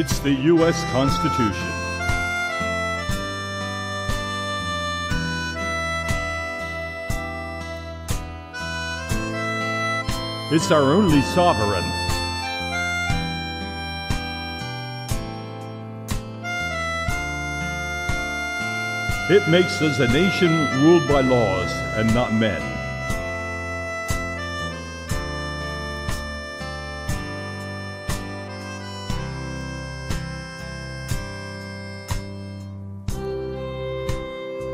It's the U.S. Constitution. It's our only sovereign. It makes us a nation ruled by laws and not men.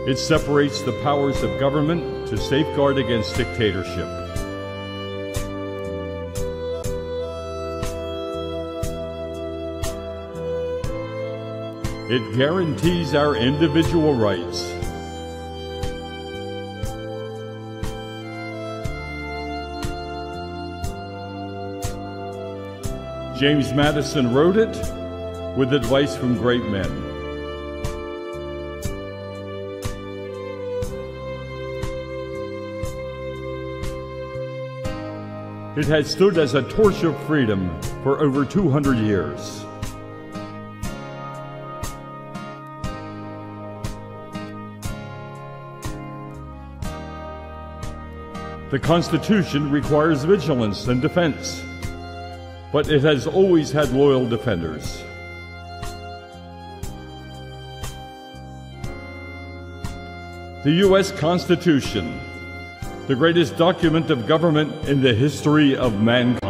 It separates the powers of government to safeguard against dictatorship. It guarantees our individual rights. James Madison wrote it with advice from great men. It has stood as a torch of freedom for over 200 years. The Constitution requires vigilance and defense, but it has always had loyal defenders. The U.S. Constitution, the greatest document of government in the history of mankind.